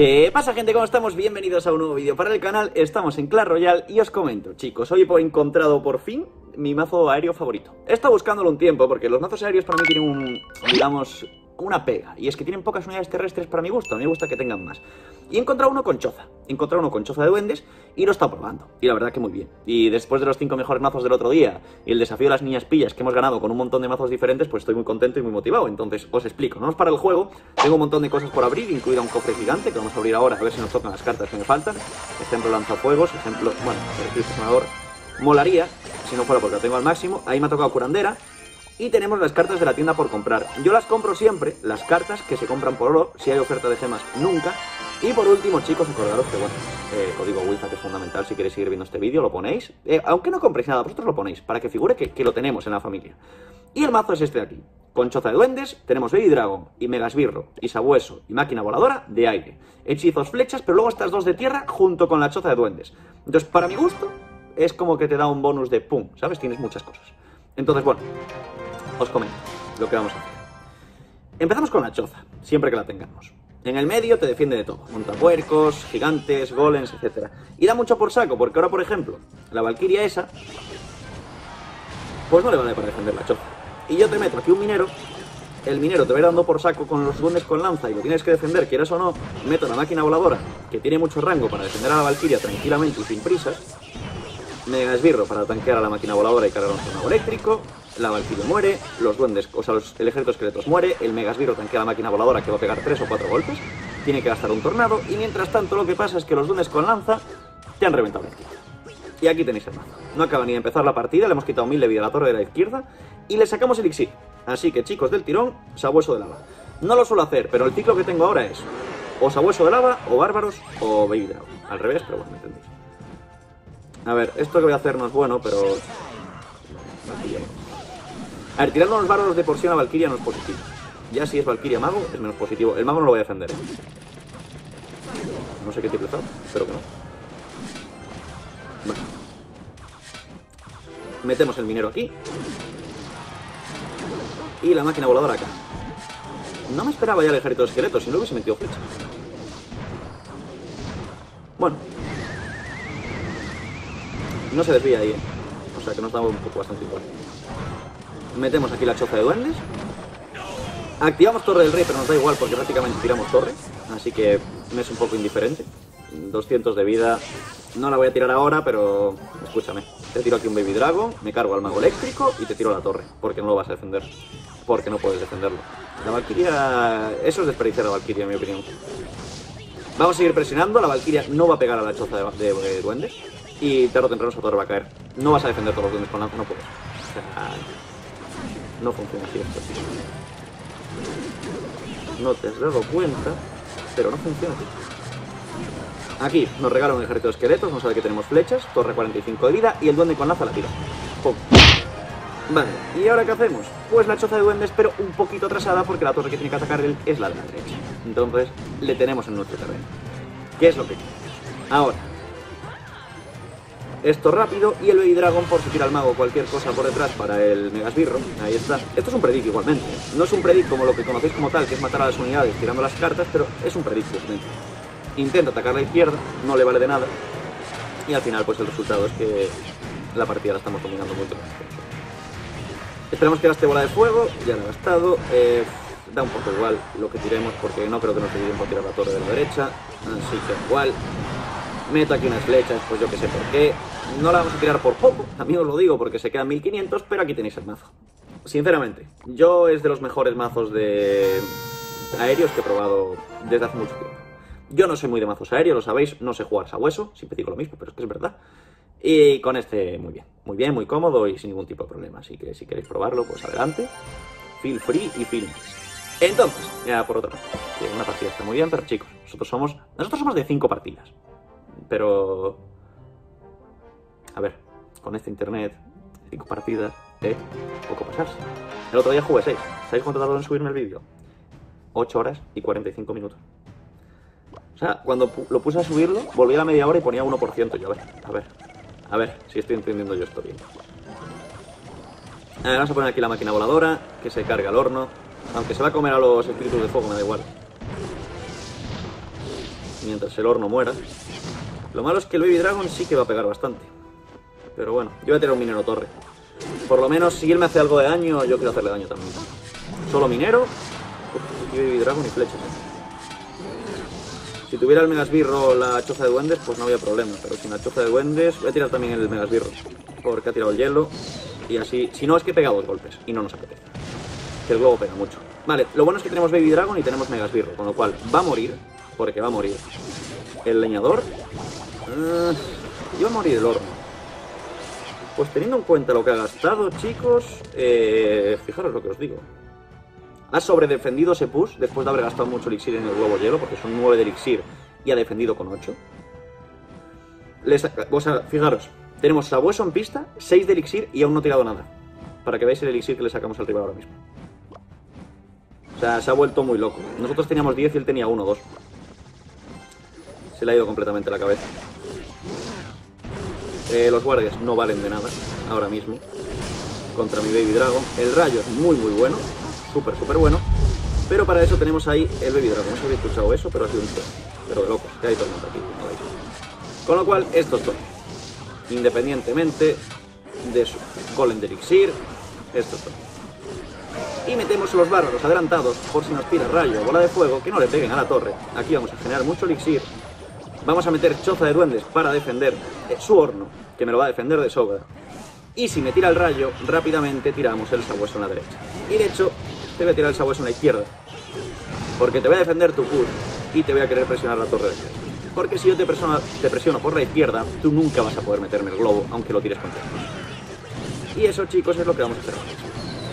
¿Qué pasa gente? ¿Cómo estamos? Bienvenidos a un nuevo vídeo para el canal. Estamos en Clash Royale y os comento, chicos, hoy he encontrado por fin mi mazo aéreo favorito. He estado buscándolo un tiempo porque los mazos aéreos para mí tienen un, digamos, una pega. Y es que tienen pocas unidades terrestres para mi gusto. A mí me gusta que tengan más. Y he encontrado uno con choza. He encontrado uno con choza de duendes y lo he estado probando. Y la verdad que muy bien. Y después de los cinco mejores mazos del otro día y el desafío de las niñas pillas que hemos ganado con un montón de mazos diferentes, pues estoy muy contento y muy motivado. Entonces os explico. No nos para el juego. Tengo un montón de cosas por abrir, incluida un cofre gigante que vamos a abrir ahora a ver si nos tocan las cartas que me faltan. Ejemplo lanzafuegos, ejemplo, bueno, el sonador. Molaría, si no fuera porque lo tengo al máximo. Ahí me ha tocado curandera. Y tenemos las cartas de la tienda por comprar. Yo las compro siempre, las cartas que se compran por oro. Si hay oferta de gemas, nunca. Y por último, chicos, acordaros que, bueno, eh, código WIFA que es fundamental si queréis seguir viendo este vídeo, lo ponéis. Eh, aunque no compréis nada, vosotros lo ponéis, para que figure que, lo tenemos en la familia. Y el mazo es este de aquí. Con choza de duendes, tenemos Baby Dragon y Megasbirro y Sabueso y Máquina Voladora de aire. Hechizos, flechas, pero luego estas dos de tierra junto con la choza de duendes. Entonces, para mi gusto, es como que te da un bonus de pum, ¿sabes? Tienes muchas cosas. Entonces, bueno, os comento lo que vamos a hacer. Empezamos con la choza, siempre que la tengamos. En el medio te defiende de todo, montapuercos, gigantes, golems, etc. Y da mucho por saco, porque ahora, por ejemplo, la valquiria esa, pues no le vale para defender la choza. Y yo te meto aquí un minero, el minero te va dando por saco con los duendes con lanza y lo tienes que defender, quieras o no, meto la máquina voladora, que tiene mucho rango para defender a la valquiria tranquilamente y sin prisas, Mega esbirro para tanquear a la máquina voladora y cargar un tornado eléctrico. La Valkyrie muere, los duendes, o sea, el ejército esqueletos muere, el Mega esbirro tanquea la máquina voladora que va a pegar 3 o 4 golpes, tiene que gastar un tornado, y mientras tanto lo que pasa es que los duendes con lanza te han reventado la izquierda. Y aquí tenéis el mazo. No acaba ni de empezar la partida, le hemos quitado 1000 de vida a la torre de la izquierda, y le sacamos el elixir. Así que chicos del tirón, sabueso de lava. No lo suelo hacer, pero el ciclo que tengo ahora es o sabueso de lava, o bárbaros, o baby dragon. Al revés, pero bueno, me entendéis. A ver, esto que voy a hacer no es bueno, pero... A ver, tirando los bárbaros de por a Valkyria no es positivo. Ya si es Valkyria Mago, es menos positivo. El Mago no lo voy a defender. ¿eh? No sé qué tipo está, espero que no. Bueno. Metemos el minero aquí. Y la máquina voladora acá. No me esperaba ya el ejército de esqueletos, si no hubiese metido flecha. Bueno, no se desvía ahí, ¿eh? O sea que nos da un poco bastante igual. Metemos aquí la choza de duendes. Activamos Torre del Rey, pero nos da igual porque prácticamente tiramos torre. Así que me es un poco indiferente. 200 de vida. No la voy a tirar ahora, pero escúchame. Te tiro aquí un Baby Dragon, me cargo al mago eléctrico y te tiro la torre. Porque no lo vas a defender. Porque no puedes defenderlo. La Valkyria... Eso es desperdiciar a la Valkyria, en mi opinión. Vamos a seguir presionando. La Valkyria no va a pegar a la choza de, de duendes y tarde o temprano esa torre va a caer. No vas a defender todos los duendes con lanza, no puedes. No funciona así esto. No te has dado cuenta, pero no funciona así. Aquí nos regala un ejército de esqueletos, no sabe que tenemos flechas, torre 45 de vida y el duende con lanza la tira. Vale, ¿y ahora qué hacemos? Pues la choza de duendes, pero un poquito atrasada porque la torre que tiene que atacar él es la de la derecha. Entonces, le tenemos en nuestro terreno. ¿Qué es lo que Ahora, esto rápido y el Baby Dragon por si tira al mago cualquier cosa por detrás para el Megasbirro. Ahí está. Esto es un predict igualmente. No es un predict como lo que conocéis como tal, que es matar a las unidades tirando las cartas, pero es un predict igualmente. Intenta atacar la izquierda, no le vale de nada. Y al final pues el resultado es que la partida la estamos dominando mucho. Esperamos que gaste bola de fuego, ya lo ha gastado. Eh, da un poco igual lo que tiremos porque no creo que nos dé tiempo tirar la torre de la derecha. Así que igual. Meto aquí unas flechas, pues yo que sé por qué. No la vamos a tirar por poco, también os lo digo porque se quedan 1500, pero aquí tenéis el mazo. Sinceramente, yo es de los mejores mazos de aéreos que he probado desde hace mucho tiempo. Yo no soy muy de mazos aéreos, lo sabéis, no sé jugar sabueso, siempre digo lo mismo, pero es que es verdad. Y con este muy bien, muy bien, muy cómodo y sin ningún tipo de problema. Así que si queréis probarlo, pues adelante. Feel free y feel nice. Entonces, ya por otro lado, una partida está muy bien, pero chicos, nosotros somos, nosotros somos de 5 partidas. Pero a ver, con este internet, cinco partidas, ¿eh? Poco pasarse. El otro día jugué 6. ¿Sabéis cuánto tardó en subirme el vídeo? 8 horas y 45 minutos. O sea, cuando lo puse a subirlo, volví a la media hora y ponía 1%. Yo, a ver, a ver, a ver si estoy entendiendo yo esto bien. A ver, vamos a poner aquí la máquina voladora, que se carga el horno. Aunque se va a comer a los espíritus de fuego, me da igual. mientras el horno muera. Lo malo es que el Baby Dragon sí que va a pegar bastante. Pero bueno, yo voy a tirar un minero torre. Por lo menos, si él me hace algo de daño, yo quiero hacerle daño también. Solo minero, y Baby Dragon y flechas. Si tuviera el Megasbirro la choza de duendes, pues no había problema. Pero sin la choza de duendes, voy a tirar también el Megasbirro. Porque ha tirado el hielo. Y así, si no es que pega dos golpes. Y no nos apetece. Que el globo pega mucho. Vale, lo bueno es que tenemos Baby Dragon y tenemos Megasbirro. Con lo cual, va a morir. Porque va a morir. El leñador. Uh, y va a morir el horno. Pues teniendo en cuenta lo que ha gastado, chicos, eh, fijaros lo que os digo. Ha sobredefendido ese push después de haber gastado mucho elixir en el globo hielo, porque son 9 de elixir y ha defendido con 8. Les, o sea, fijaros, tenemos Sabueso en pista, 6 de elixir y aún no ha tirado nada. Para que veáis el elixir que le sacamos al rival ahora mismo. O sea, se ha vuelto muy loco. Nosotros teníamos 10 y él tenía 1 2. Se le ha ido completamente la cabeza. Eh, los guardias no valen de nada ahora mismo contra mi Baby Dragon. El rayo es muy muy bueno, súper súper bueno. Pero para eso tenemos ahí el Baby Dragon. No sé si habéis escuchado eso, pero ha sido un trueno. Pero de locos, que hay tormenta aquí, Con lo cual, estos dos. Independientemente de su golem de elixir, estos dos. Y metemos los bárbaros adelantados por si nos tira rayo o bola de fuego, que no le peguen a la torre. Aquí vamos a generar mucho elixir. Vamos a meter choza de duendes para defender eh, su horno, que me lo va a defender de sobra. Y si me tira el rayo, rápidamente tiramos el sabueso en la derecha. Y de hecho, te voy a tirar el sabueso en la izquierda. Porque te voy a defender tu push y te voy a querer presionar la torre de. Porque si yo te presiono, te presiono por la izquierda, tú nunca vas a poder meterme el globo, aunque lo tires con Y eso, chicos, es lo que vamos a hacer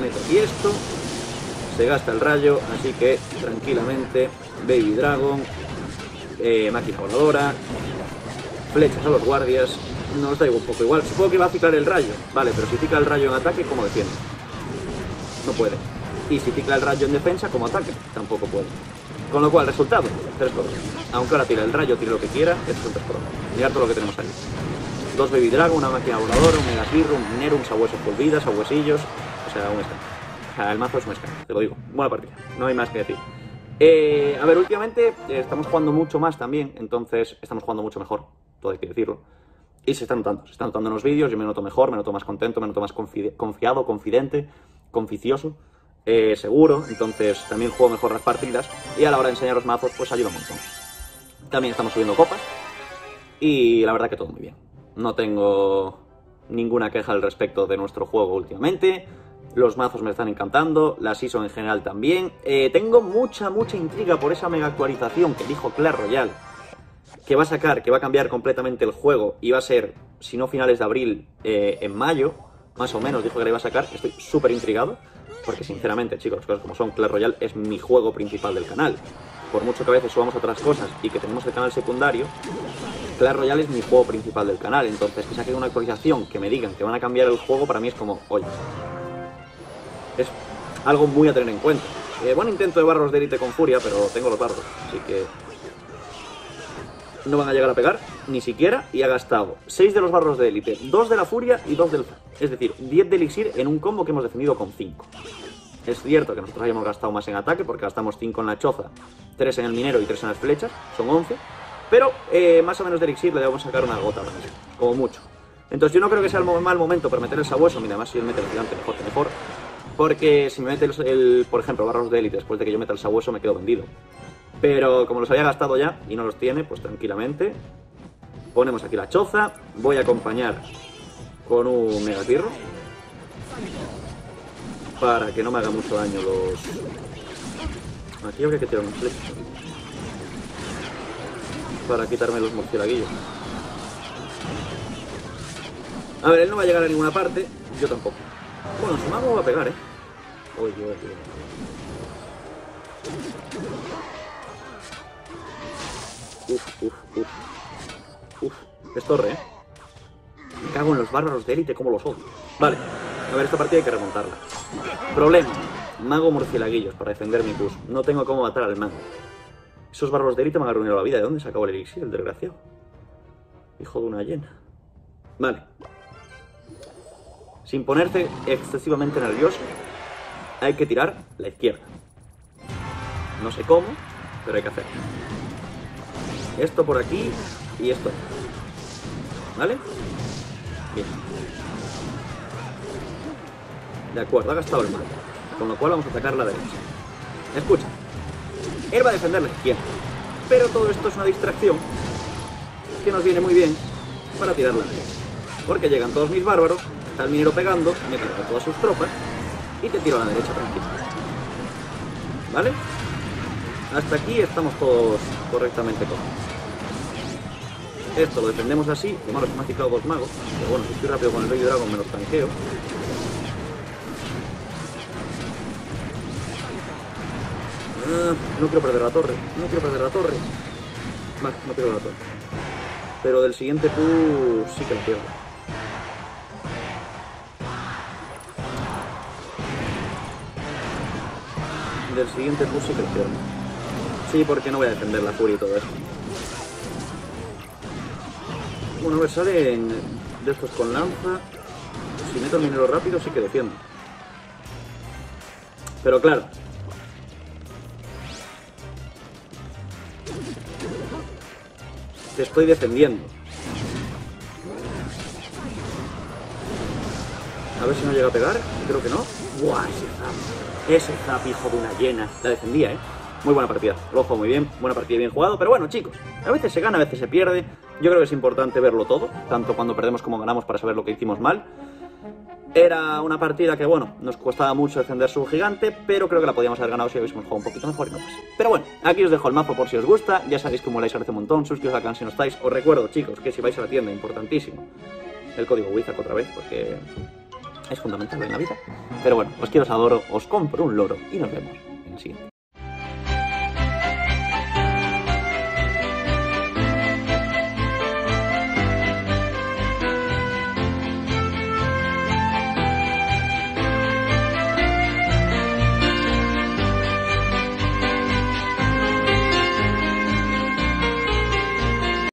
Meto aquí esto, se gasta el rayo, así que tranquilamente, Baby Dragon, eh, máquina voladora, flechas a los guardias, nos da un poco igual. Supongo que va a ciclar el rayo, vale, pero si cicla el rayo en ataque, ¿cómo defiende? No puede. Y si cicla el rayo en defensa, como ataque, tampoco puede. Con lo cual, resultado, 3 por 2. Aunque ahora tira el rayo, tire lo que quiera, esto es un 3 por 2. Mirad todo lo que tenemos ahí. Dos Baby Dragon, una máquina voladora, un Megasbirro, un minero, un sabueso por vida, sabuesillos, o sea, un escándalo. O sea, el mazo es un escándalo, te lo digo. Buena partida, no hay más que decir. Eh, a ver, últimamente eh, estamos jugando mucho más también, entonces estamos jugando mucho mejor, todo hay que decirlo. Y se está notando, se están notando en los vídeos, yo me noto mejor, me noto más contento, me noto más confiado, confidente, conficioso, eh, seguro, entonces también juego mejor las partidas y a la hora de enseñaros mazos pues ayuda un montón. También estamos subiendo copas y la verdad que todo muy bien. No tengo ninguna queja al respecto de nuestro juego últimamente. Los mazos me están encantando, la season en general también. Eh, tengo mucha, mucha intriga por esa mega actualización que dijo Clash Royale, que va a sacar, que va a cambiar completamente el juego y va a ser, si no finales de abril, eh, en mayo, más o menos, dijo que la iba a sacar. Estoy súper intrigado, porque sinceramente, chicos, las cosas como son, Clash Royale es mi juego principal del canal. Por mucho que a veces subamos otras cosas y que tenemos el canal secundario, Clash Royale es mi juego principal del canal. Entonces, que saquen una actualización, que me digan que van a cambiar el juego, para mí es como, oye, es algo muy a tener en cuenta. Eh, buen intento de barros de élite con furia, pero tengo los barros, así que no van a llegar a pegar, ni siquiera, y ha gastado 6 de los barros de élite, 2 de la furia y 2 del... Es decir, 10 de elixir en un combo que hemos defendido con 5. Es cierto que nosotros hayamos gastado más en ataque, porque gastamos 5 en la choza, 3 en el minero y 3 en las flechas, son 11, pero eh, más o menos de elixir le debemos sacar una gota como mucho. Entonces yo no creo que sea el mal momento para meter el sabueso, mira, además si él mete el gigante mejor que mejor, porque si me mete el, por ejemplo, barros de élite después de que yo meta el sabueso me quedo vendido. Pero como los había gastado ya y no los tiene, pues tranquilamente. Ponemos aquí la choza. Voy a acompañar con un megatirro. Para que no me haga mucho daño los... Aquí habría que tirar un flecha. Para quitarme los murcielaguillos. A ver, él no va a llegar a ninguna parte. Yo tampoco. Bueno, su mago va a pegar, ¿eh? Uf, uf, uf. Uf, es torre, ¿eh? Me cago en los bárbaros de élite como los odio. Vale, a ver, esta partida hay que remontarla. Problema. Mago murcielaguillos para defender mi push. No tengo cómo matar al mago. Esos bárbaros de élite me han arruinado la vida. ¿De dónde se acabó el elixir, el desgraciado? Hijo de una hiena. Vale. Sin ponerse excesivamente nervioso, hay que tirar la izquierda. No sé cómo, pero hay que hacerlo. Esto por aquí y esto. ¿Vale? Bien. De acuerdo, ha gastado el mal. Con lo cual vamos a atacar la derecha. Escucha. Él va a defender la izquierda. Pero todo esto es una distracción que nos viene muy bien para tirar la derecha. Porque llegan todos mis bárbaros, está el minero pegando, me tiro a todas sus tropas y te tiro a la derecha tranquilo. ¿Vale? Hasta aquí estamos todos correctamente cómodos. Esto lo defendemos así. De malo, se me ha ciclado dos magos. Pero bueno, si estoy rápido con el rey dragón me los tanqueo. Ah, no quiero perder la torre. No quiero perder la torre. Vale, no pierdo la torre. Pero del siguiente push sí que lo pierdo. Del siguiente sí que pierdo. Sí, porque no voy a defender la furia y todo esto. Bueno, a ver, salen de estos con lanza. Si meto el minero rápido sí que defiendo. Pero claro, te estoy defendiendo. A ver si no llega a pegar. Creo que no. ¡Buah! Zap. Ese zap, hijo de una llena. La defendía, ¿eh? Muy buena partida. Lo ojo muy bien. Buena partida, bien jugado. Pero bueno, chicos. A veces se gana, a veces se pierde. Yo creo que es importante verlo todo. Tanto cuando perdemos como ganamos para saber lo que hicimos mal. Era una partida que, bueno, nos costaba mucho defender su gigante, pero creo que la podíamos haber ganado si hubiésemos jugado un poquito mejor y no pasa. Pero bueno, aquí os dejo el mazo por si os gusta, ya sabéis que moláis hace un montón, suscribiros al canal si no estáis. Os recuerdo, chicos, que si vais a la tienda, importantísimo, el código Wizard otra vez, porque es fundamental en la vida. Pero bueno, os quiero, os adoro, os compro un loro y nos vemos en el siguiente.